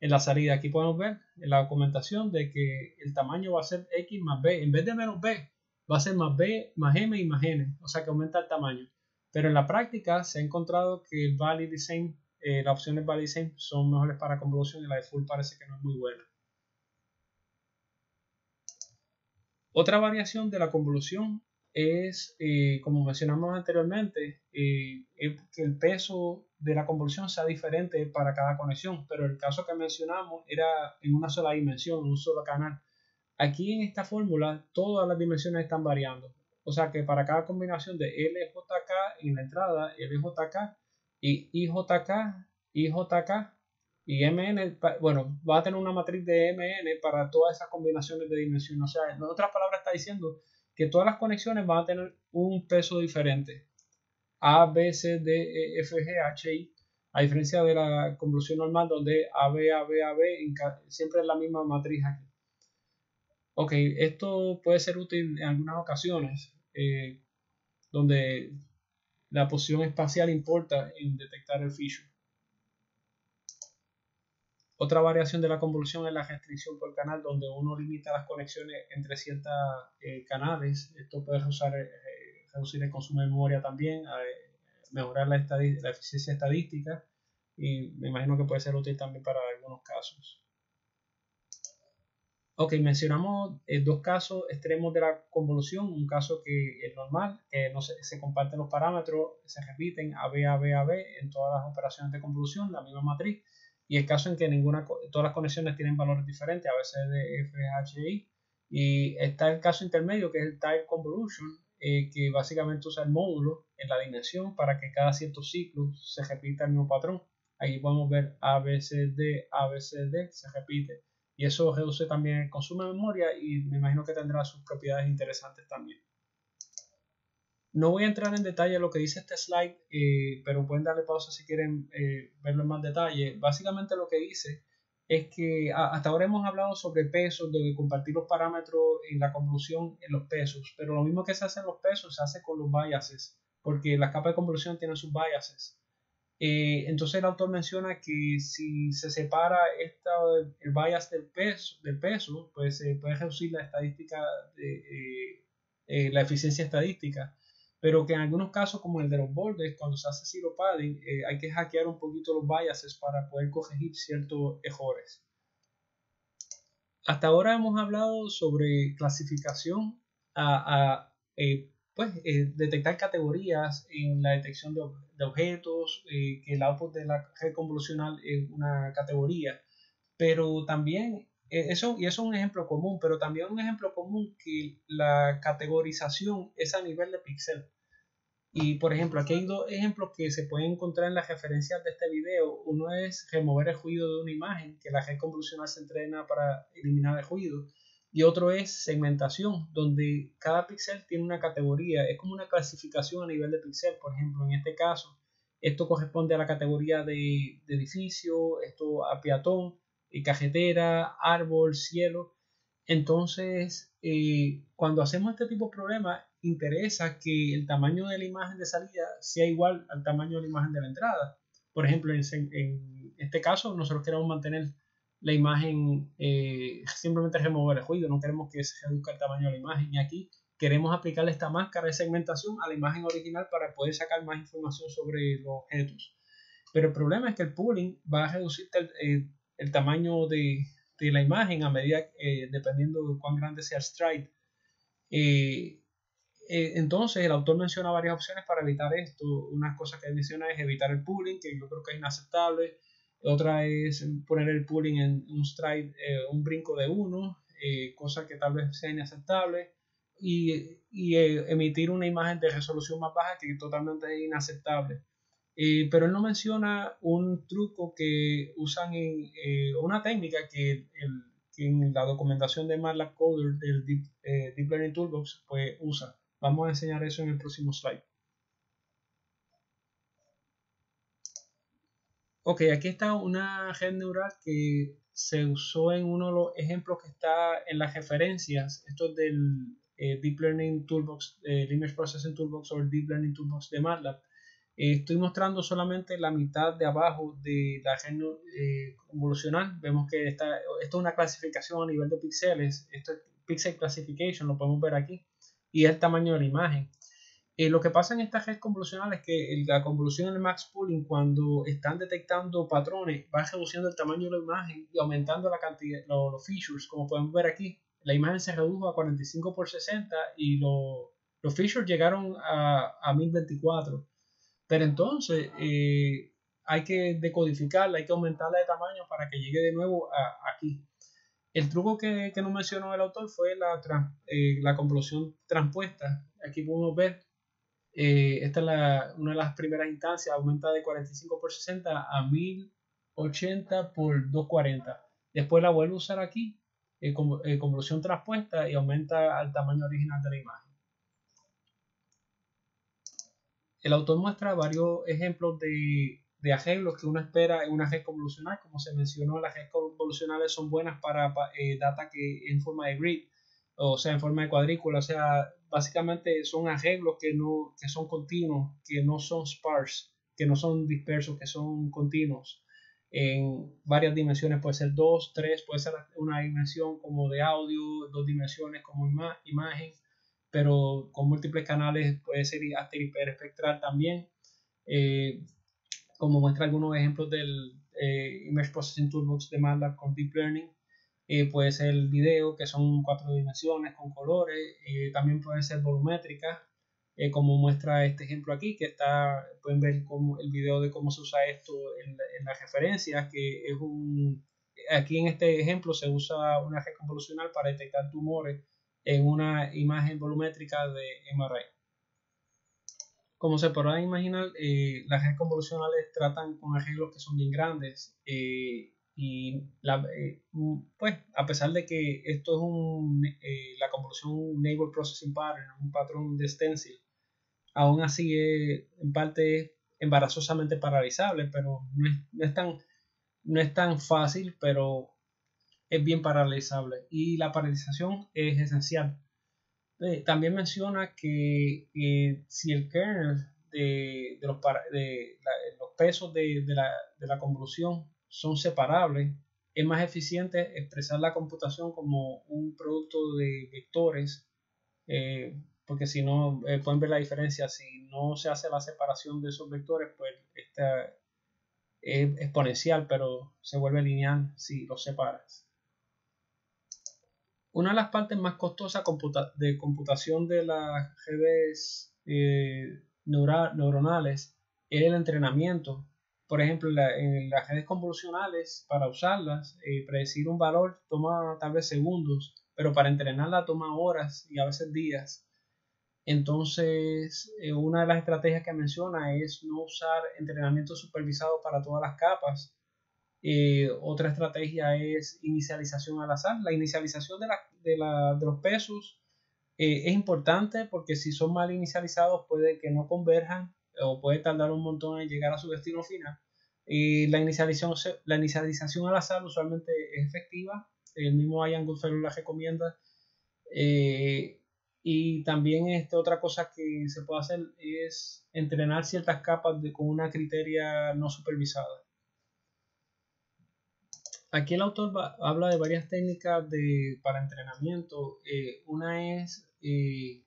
en la salida. Aquí podemos ver en la documentación de que el tamaño va a ser X más B. En vez de menos B, va a ser más B más M y más N. O sea que aumenta el tamaño. Pero en la práctica se ha encontrado que el value design, eh, las opciones value design son mejores para convolución y la de full parece que no es muy buena. Otra variación de la convolución es, eh, como mencionamos anteriormente, eh, que el peso de la convolución sea diferente para cada conexión, pero el caso que mencionamos era en una sola dimensión, en un solo canal. Aquí en esta fórmula todas las dimensiones están variando, o sea que para cada combinación de LJK en la entrada, LJK y IJK, IJK y MN, bueno, va a tener una matriz de MN para todas esas combinaciones de dimensiones. O sea, en otras palabras está diciendo que todas las conexiones van a tener un peso diferente. A, B, C, D, E, F, G, H, I. A diferencia de la convolución normal donde A, B, A, B, A, B, siempre es la misma matriz aquí. Ok, esto puede ser útil en algunas ocasiones eh, donde la posición espacial importa en detectar el feature. Otra variación de la convolución es la restricción por canal, donde uno limita las conexiones entre ciertos eh, canales. Esto puede eh, reducir el consumo de memoria también, eh, mejorar la, la, eficiencia estadística y me imagino que puede ser útil también para algunos casos. Ok, mencionamos dos casos extremos de la convolución. Un caso que es normal, que no se, comparten los parámetros, se repiten AB, AB, AB en todas las operaciones de convolución, la misma matriz y el caso en que ninguna, todas las conexiones tienen valores diferentes, a veces de F, H, I. Y está el caso intermedio, que es el Type Convolution, eh, que básicamente usa el módulo en la dimensión para que cada cierto ciclo se repita el mismo patrón. Aquí podemos ver A, B, C, D, A, B, C, D, se repite. Y eso reduce también el consumo de memoria y me imagino que tendrá sus propiedades interesantes también. No voy a entrar en detalle lo que dice este slide, eh, pero pueden darle pausa si quieren eh, verlo en más detalle. Básicamente lo que dice es que hasta ahora hemos hablado sobre pesos, de compartir los parámetros en la convolución en los pesos, pero lo mismo que se hace en los pesos se hace con los biases, porque las capas de convolución tienen sus biases. Eh, entonces el autor menciona que si se separa esta, el bias del peso, del peso pues se puede reducir la estadística, de, la eficiencia estadística pero que en algunos casos como el de los bordes, cuando se hace zero padding, eh, hay que hackear un poquito los biases para poder corregir ciertos errores. Hasta ahora hemos hablado sobre clasificación a, eh, pues, eh, detectar categorías en la detección de, objetos, que el output de la red convolucional es una categoría, pero también eso, y eso es un ejemplo común, pero también un ejemplo común que la categorización es a nivel de píxel. Y por ejemplo, aquí hay dos ejemplos que se pueden encontrar en las referencias de este video. Uno es remover el ruido de una imagen, que la red convolucional se entrena para eliminar el ruido. Y otro es segmentación, donde cada píxel tiene una categoría. Es como una clasificación a nivel de píxel. Por ejemplo, en este caso, esto corresponde a la categoría de, edificio, esto a peatón, cajetera, árbol, cielo. Entonces, eh, cuando hacemos este tipo de problemas, interesa que el tamaño de la imagen de salida sea igual al tamaño de la imagen de la entrada. Por ejemplo, en, este caso, nosotros queremos mantener la imagen, eh, simplemente remover el ruido, no queremos que se reduzca el tamaño de la imagen. Y aquí queremos aplicarle esta máscara de segmentación a la imagen original para poder sacar más información sobre los objetos. Pero el problema es que el pooling va a reducir el, el tamaño de, de, la imagen a medida, eh, dependiendo de cuán grande sea el stride. Eh, eh, entonces, el autor menciona varias opciones para evitar esto. Una cosa que menciona es evitar el pooling, que yo creo que es inaceptable. Otra es poner el pooling en un stride, un brinco de uno, cosa que tal vez sea inaceptable. y, eh, emitir una imagen de resolución más baja que totalmente es inaceptable. Eh, pero él no menciona un truco que usan en una técnica que, en la documentación de MATLAB Coder del Deep, Deep, Learning Toolbox pues usa. Vamos a enseñar eso en el próximo slide. Ok, aquí está una red neural que se usó en uno de los ejemplos que está en las referencias. Esto es del eh, Deep Learning Toolbox, eh, Image Processing Toolbox o el Deep Learning Toolbox de MATLAB. Eh, estoy mostrando solamente la mitad de abajo de la red eh, convolucional. Vemos que esta, esto es una clasificación a nivel de píxeles. Esto es Pixel Classification, lo podemos ver aquí. Y el tamaño de la imagen. Eh, lo que pasa en esta red convolucional es que la convolución en el max pooling, cuando están detectando patrones, va reduciendo el tamaño de la imagen y aumentando la cantidad, los, features. Como podemos ver aquí, la imagen se redujo a 45 por 60 y los features llegaron a, a 1024. Pero entonces eh, hay que decodificarla, hay que aumentarla de tamaño para que llegue de nuevo a, aquí. El truco que, que no mencionó el autor fue la, eh, la convolución transpuesta. Aquí podemos ver eh, esta es la, una de las primeras instancias, aumenta de 45 por 60 a 1080 por 240. Después la vuelve a usar aquí, eh, con, eh, convolución traspuesta y aumenta al tamaño original de la imagen. El autor muestra varios ejemplos de, de arreglos que uno espera en una red convolucional. Como se mencionó, las redes convolucionales son buenas para data que en forma de grid, o sea, en forma de cuadrícula, o sea, básicamente son arreglos que, no, que son continuos, que no son sparse, que no son dispersos, que son continuos. En varias dimensiones, puede ser dos, tres, puede ser una dimensión como de audio, dos dimensiones como imagen, pero con múltiples canales puede ser hasta hiperespectral también, eh, como muestra algunos ejemplos del eh, Image Processing Toolbox de MATLAB con Deep Learning, eh, puede ser el video, que son cuatro dimensiones con colores, eh, también pueden ser volumétricas, eh, como muestra este ejemplo aquí, que está, pueden ver como el video de cómo se usa esto en, las referencias, que es un, aquí en este ejemplo se usa una red convolucional para detectar tumores en una imagen volumétrica de MRI. Como se podrá imaginar, las redes convolucionales tratan con arreglos que son bien grandes y la, eh, pues, a pesar de que esto es un, eh, la convolución Neighbor Processing Pattern, un patrón de stencil, aún así es, en parte embarazosamente paralizable, pero no es, no es, tan, no es tan fácil, pero es bien paralizable. Y la paralización es esencial. Eh, también menciona que si el kernel de, de, los, de los pesos de, de, la, de la convolución son separables, es más eficiente expresar la computación como un producto de vectores, eh, porque si no, eh, pueden ver la diferencia, si no se hace la separación de esos vectores, pues esta es exponencial, pero se vuelve lineal si los separas. Una de las partes más costosas de computación de las redes eh, neuronales es el entrenamiento por ejemplo, en las redes convolucionales, para usarlas, eh, predecir un valor toma tal vez segundos, pero para entrenarla toma horas y a veces días. Entonces, eh, una de las estrategias que menciona es no usar entrenamiento supervisado para todas las capas. Eh, otra estrategia es inicialización al azar. La inicialización de, de los pesos es importante porque si son mal inicializados puede que no converjan o puede tardar un montón en llegar a su destino final. Y la inicialización, la inicialización al azar usualmente es efectiva, el mismo Ian Goodfellow la recomienda. Eh, y también este, otra cosa que se puede hacer es entrenar ciertas capas con una criteria no supervisada. Aquí el autor habla de varias técnicas de, para entrenamiento. Eh, una es eh,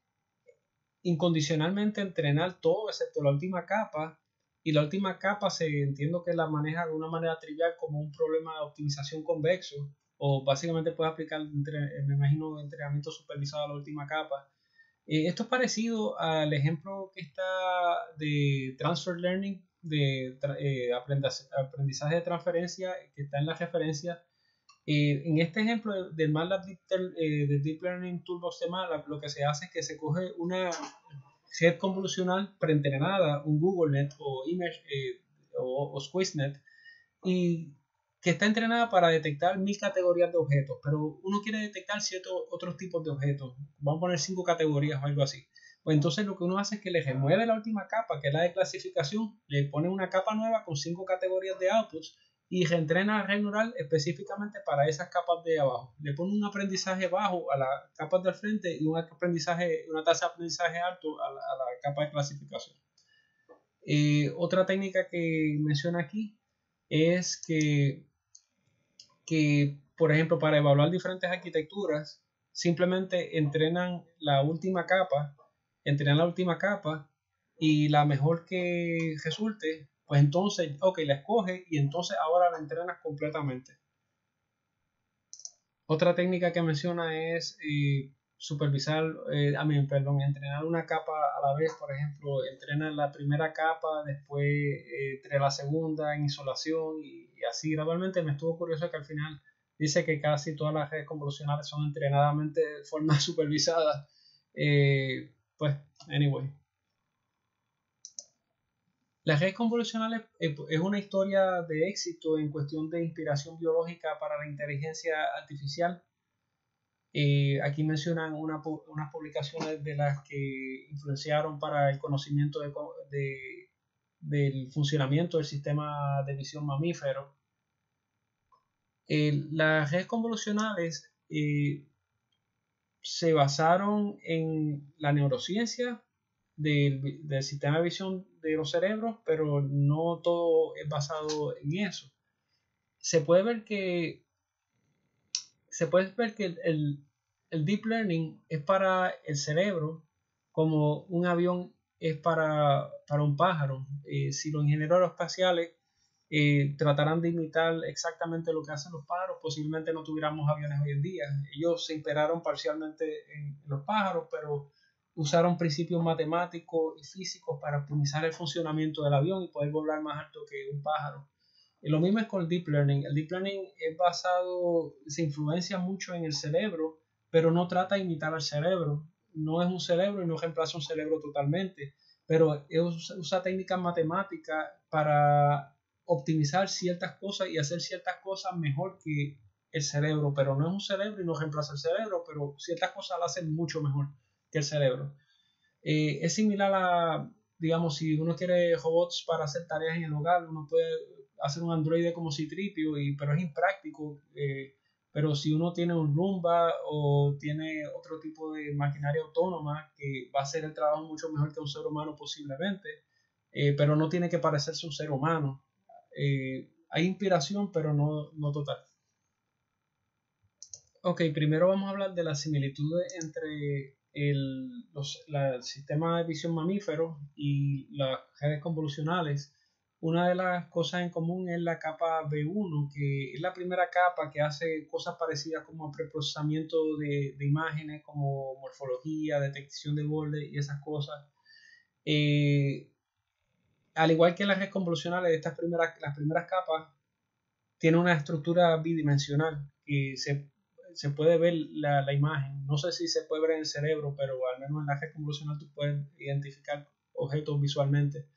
incondicionalmente entrenar todo excepto la última capa. Y la última capa se entiendo que la maneja de una manera trivial como un problema de optimización convexo o básicamente puede aplicar me imagino entrenamiento supervisado a la última capa. Eh, esto es parecido al ejemplo que está de transfer learning de eh, aprendizaje de transferencia que está en la referencia en este ejemplo del MATLAB Deep, Deep Learning Toolbox de MATLAB, lo que se hace es que se coge una red convolucional preentrenada, un GoogleNet o, Image, o, o SqueezeNet, y que está entrenada para detectar mil categorías de objetos, pero uno quiere detectar ciertos otros tipos de objetos. Vamos a poner cinco categorías o algo así. Pues entonces lo que uno hace es que le remueve la última capa, que es la de clasificación, le pone una capa nueva con cinco categorías de outputs y reentrena la red neural específicamente para esas capas de abajo. Le pone un aprendizaje bajo a las capas del frente y un aprendizaje, una tasa de aprendizaje alto a la, capa de clasificación. Eh, otra técnica que menciona aquí es que que, por ejemplo, para evaluar diferentes arquitecturas, simplemente entrenan la última capa, entrenan la última capa y la mejor que resulte, pues entonces, ok, la escoge y entonces ahora la entrenas completamente. Otra técnica que menciona es eh, supervisar, eh, a mí, perdón, entrenar una capa a la vez, por ejemplo, entrenar la primera capa, después eh, entre la segunda en isolación y, así gradualmente. Me estuvo curioso que al final dice que casi todas las redes convolucionales son entrenadamente de forma (laughs) supervisada. Eh, pues, anyway. Las redes convolucionales es una historia de éxito en cuestión de inspiración biológica para la inteligencia artificial eh, aquí mencionan unas publicaciones de las que influenciaron para el conocimiento de, del funcionamiento del sistema de visión mamífero. las redes convolucionales eh, se basaron en la neurociencia del, del, sistema de visión de los cerebros, pero no todo es basado en eso. Se puede ver que se puede ver que el, deep learning es para el cerebro como un avión es para, un pájaro. Eh, si los ingenieros espaciales eh, tratarán de imitar exactamente lo que hacen los pájaros, posiblemente no tuviéramos aviones hoy en día. Ellos se inspiraron parcialmente en, los pájaros, pero usaron principios matemáticos y físicos para optimizar el funcionamiento del avión y poder volar más alto que un pájaro. Y lo mismo es con el deep learning. El deep learning es basado, se influencia mucho en el cerebro, pero no trata de imitar al cerebro. No es un cerebro y no reemplaza un cerebro totalmente, pero usa técnicas matemáticas para optimizar ciertas cosas y hacer ciertas cosas mejor que el cerebro, pero no es un cerebro y no reemplaza el cerebro, pero ciertas cosas lo hacen mucho mejor el cerebro. Eh, es similar a, digamos, si uno quiere robots para hacer tareas en el hogar, uno puede hacer un androide como Citripio, y, pero es impráctico. Eh, pero si uno tiene un Roomba o tiene otro tipo de maquinaria autónoma que va a hacer el trabajo mucho mejor que un ser humano posiblemente, eh, pero no tiene que parecerse un ser humano. Hay inspiración, pero no, no total. Ok, primero vamos a hablar de las similitudes entre el, los, el sistema de visión mamífero y las redes convolucionales una de las cosas en común es la capa B1, que es la primera capa que hace cosas parecidas como preprocesamiento de, de imágenes, como morfología, detección de borde y esas cosas. Eh, al igual que las redes convolucionales, estas primeras, las primeras capas tienen una estructura bidimensional que se, se puede ver la, la, imagen. No sé si se puede ver en el cerebro, pero al menos en la red convolucional tú puedes identificar objetos visualmente.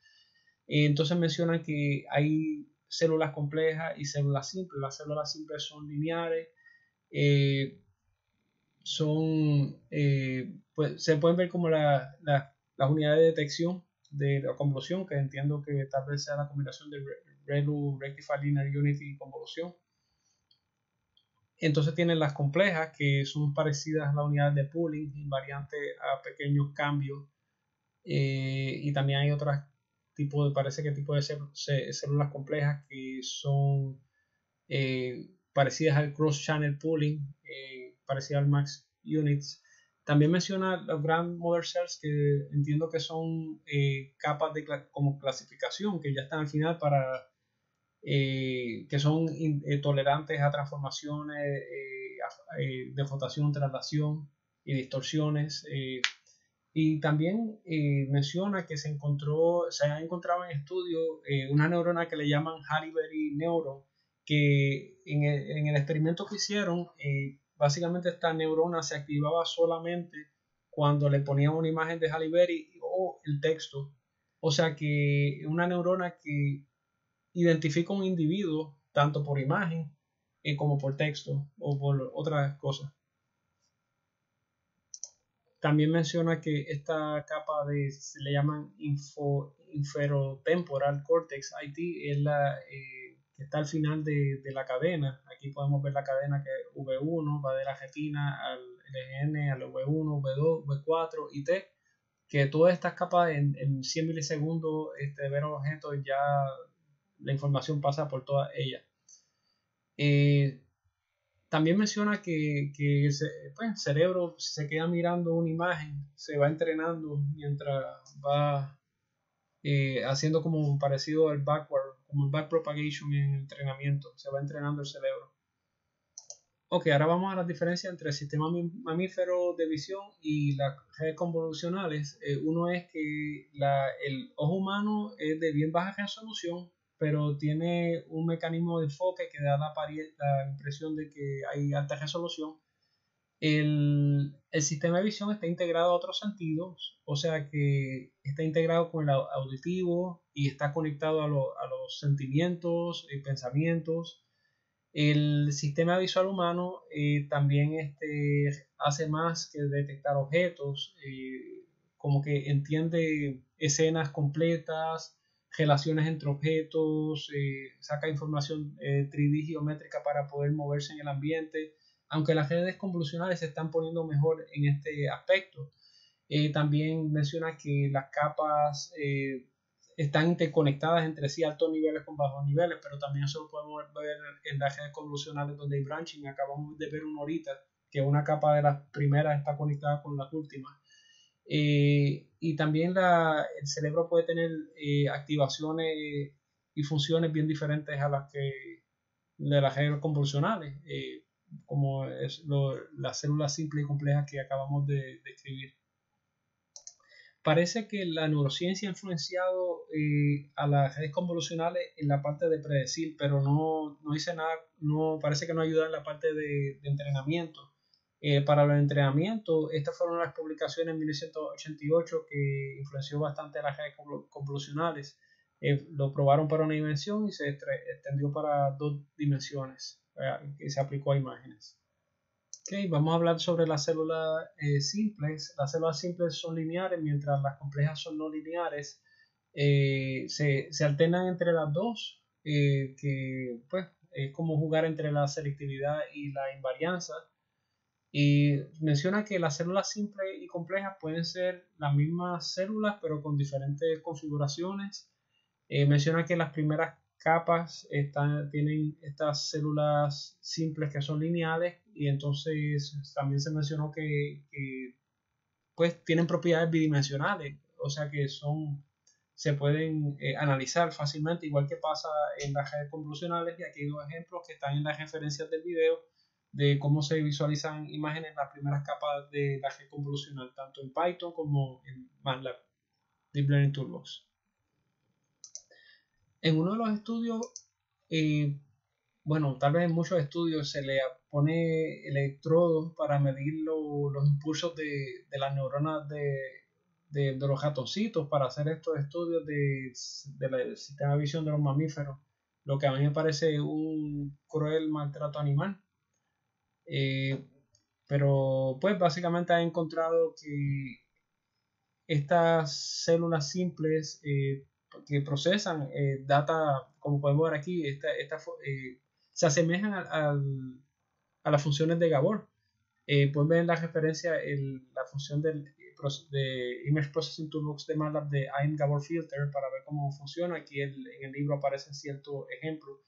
Eh, entonces mencionan que hay células complejas y células simples. Las células simples son lineares, eh, son, eh, pues, se pueden ver como las unidades de detección de la convolución, que entiendo que tal vez sea la combinación de ReLU, Rectified Linear Unity y convolución. Entonces tienen las complejas, que son parecidas a la unidad de pooling, invariante a pequeños cambios. y también hay otras tipo parece que tipo de células complejas que son eh, parecidas al cross channel pooling, eh, parecidas al max units. También menciona los grand mother cells que entiendo que son eh, capas de como clasificación que ya están al final para que son tolerantes a transformaciones de rotación, traslación y distorsiones y también eh, menciona que se encontró, se ha encontrado en estudio eh, una neurona que le llaman Halle neuron, que en el, experimento que hicieron, eh, básicamente esta neurona se activaba solamente cuando le ponían una imagen de Halle Berry o el texto. O sea que una neurona que identifica un individuo tanto por imagen eh, como por texto o por otras cosas. También menciona que esta capa de, se le llaman info, inferotemporal cortex IT, es la eh, que está al final de, la cadena. Aquí podemos ver la cadena que V1 va de la retina al LGN, al V1, V2, V4 y T, que todas estas capas en, en 100 milisegundos este, de ver objetos ya la información pasa por todas ellas. Eh, también menciona que, que pues, el cerebro se queda mirando una imagen, se va entrenando mientras va eh, haciendo como parecido al backward, como el backpropagation en entrenamiento, se va entrenando el cerebro. Ok, ahora vamos a la diferencia entre el sistema mamífero de visión y las redes convolucionales. Eh, uno es que el ojo humano es de bien baja resolución, pero tiene un mecanismo de enfoque que da la, la impresión de que hay alta resolución. El, el, sistema de visión está integrado a otros sentidos, o sea que está integrado con el auditivo y está conectado a, a los sentimientos y pensamientos. El sistema visual humano eh, también este, hace más que detectar objetos, eh, como que entiende escenas completas, relaciones entre objetos, eh, saca información eh, 3D geométrica para poder moverse en el ambiente, aunque las redes convolucionales se están poniendo mejor en este aspecto. Eh, también menciona que las capas eh, están interconectadas entre sí, altos niveles con bajos niveles, pero también eso lo podemos ver en las redes convolucionales donde hay branching. Acabamos de ver una horita que una capa de las primeras está conectada con las últimas. Eh, y también la, el cerebro puede tener eh, activaciones y funciones bien diferentes a las que de las redes convolucionales, eh, como es las células simples y complejas que acabamos de describir. Parece que la neurociencia ha influenciado a las redes convolucionales en la parte de predecir, pero no, no dice nada, no, parece que no ayuda en la parte de entrenamiento. Eh, para los entrenamientos, estas fueron las publicaciones en 1988 que influenció bastante las redes convolucionales. Eh, lo probaron para una dimensión y se extendió para dos dimensiones, eh, que se aplicó a imágenes. Okay, vamos a hablar sobre las células simples. Las células simples son lineares, mientras las complejas son no lineares. Se, se, alternan entre las dos, que pues, es como jugar entre la selectividad y la invarianza. Y menciona que las células simples y complejas pueden ser las mismas células, pero con diferentes configuraciones. Eh, menciona que las primeras capas están, tienen estas células simples que son lineales y entonces también se mencionó que, pues tienen propiedades bidimensionales, o sea que son se pueden eh, analizar fácilmente, igual que pasa en las redes convolucionales, y aquí hay dos ejemplos que están en las referencias del video de cómo se visualizan imágenes en las primeras capas de la red convolucional, tanto en Python como en MATLAB, Deep Learning Toolbox. En uno de los estudios, eh, bueno, tal vez en muchos estudios se le pone electrodos para medir los impulsos de, de las neuronas de, de, los ratoncitos para hacer estos estudios de, del sistema de visión de los mamíferos, lo que a mí me parece un cruel maltrato animal eh, pero pues básicamente ha encontrado que estas células simples eh, que procesan eh, data, como podemos ver aquí, esta, se asemejan a, a, las funciones de Gabor. pueden ver en la referencia la función del, de Image Processing Toolbox de MATLAB de IM Gabor Filter para ver cómo funciona. Aquí en el libro aparecen ciertos ejemplos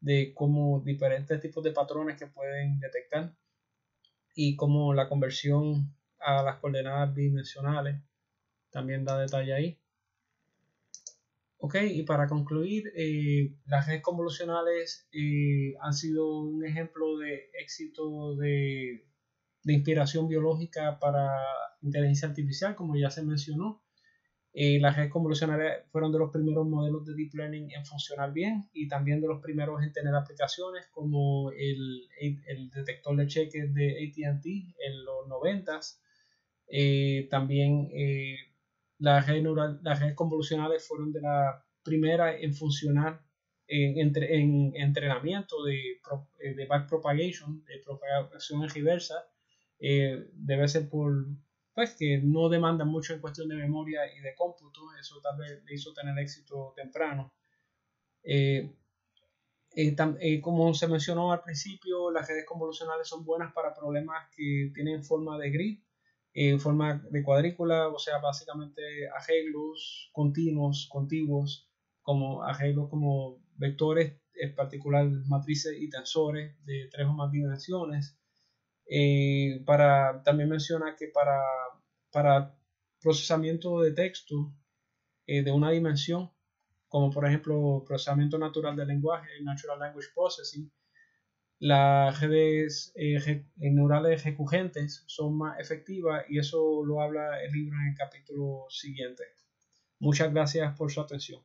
de cómo diferentes tipos de patrones que pueden detectar y cómo la conversión a las coordenadas bidimensionales también da detalle ahí. Ok, y para concluir, eh, las redes convolucionales eh, han sido un ejemplo de éxito de, de, inspiración biológica para inteligencia artificial, como ya se mencionó. Eh, las redes convolucionales fueron de los primeros modelos de deep learning en funcionar bien y también de los primeros en tener aplicaciones como el, el detector de cheques de ATT en los 90 eh, también eh, las, redes las redes convolucionales fueron de las primeras en funcionar en, entre, en entrenamiento de, de backpropagation, de propagación en reversa. debe ser por pues que no demanda mucho en cuestión de memoria y de cómputo, eso tal vez le hizo tener éxito temprano. Eh, eh, eh, como se mencionó al principio, las redes convolucionales son buenas para problemas que tienen forma de grid, forma de cuadrícula, o sea, básicamente arreglos continuos, contiguos, como arreglos como vectores, en particular matrices y tensores de tres o más dimensiones, eh, para, también menciona que para, para procesamiento de texto eh, de una dimensión, como por ejemplo procesamiento natural del lenguaje, Natural Language Processing, las redes eh, neurales recurrentes son más efectivas y eso lo habla el libro en el capítulo siguiente. Muchas gracias por su atención.